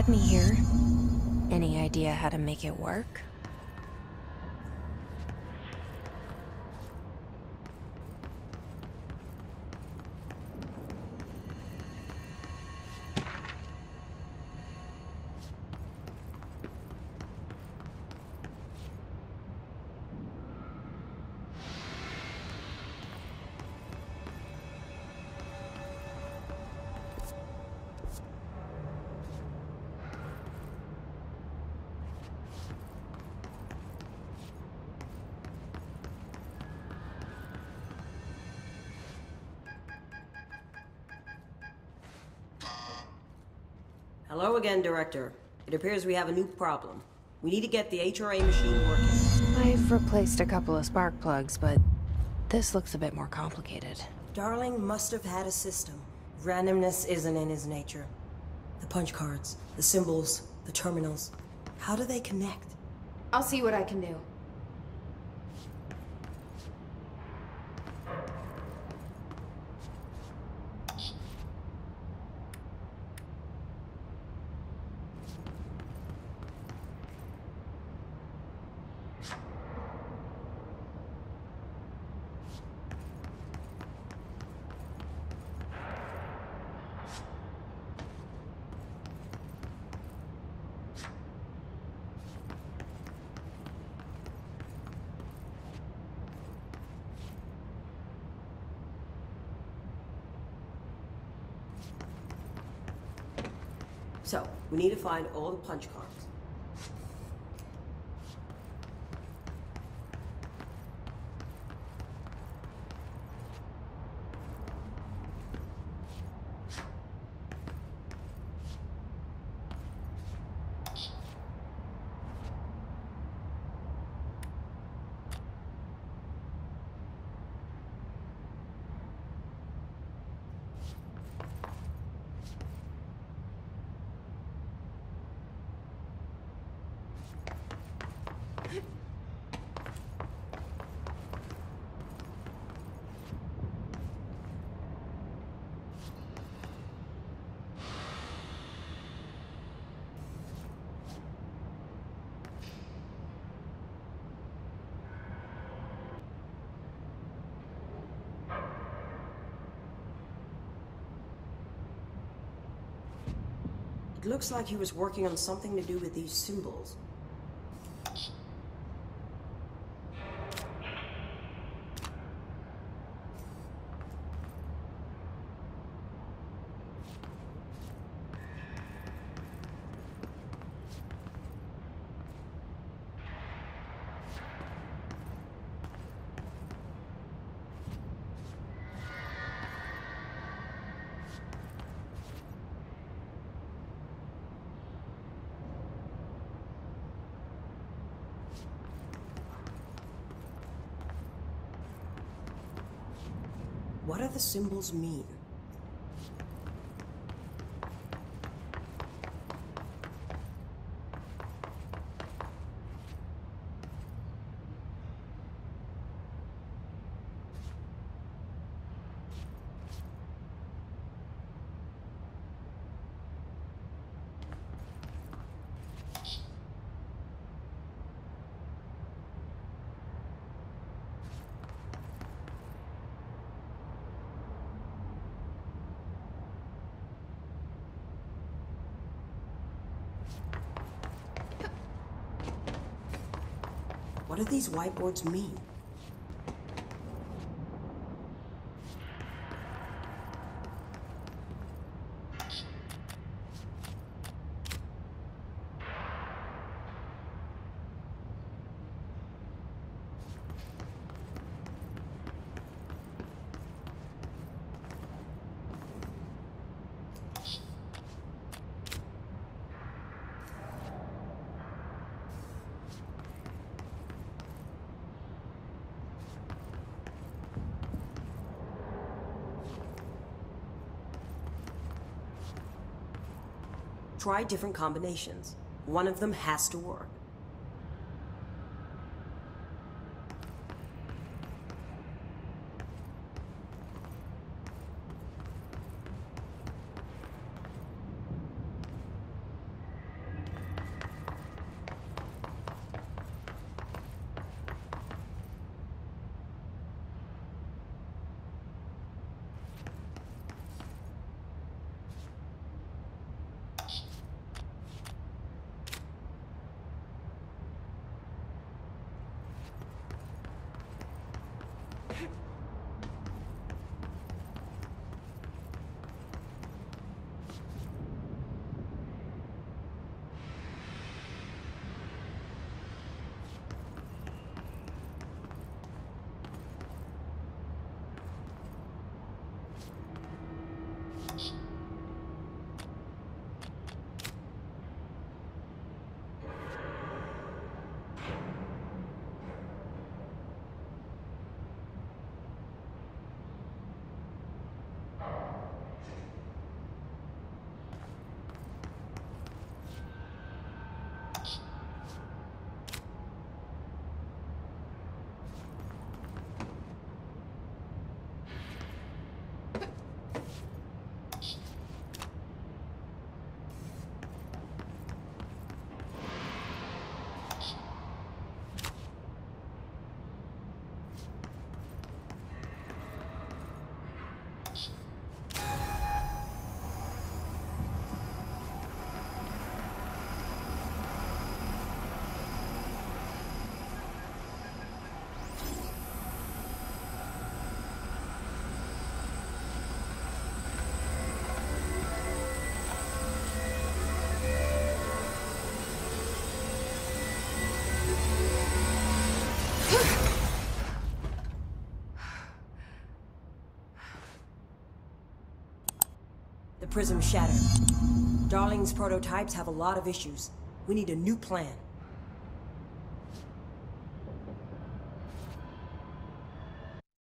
led me here. Any idea how to make it work? Hello again, Director. It appears we have a new problem. We need to get the HRA machine working. I've replaced a couple of spark plugs, but this looks a bit more complicated. Darling must have had a system. Randomness isn't in his nature. The punch cards, the symbols, the terminals. How do they connect? I'll see what I can do. So, we need to find all the punch cards. It looks like he was working on something to do with these symbols. What do the symbols mean? What do these whiteboards mean? Try different combinations. One of them has to work. The prism shattered. Darling's prototypes have a lot of issues. We need a new plan.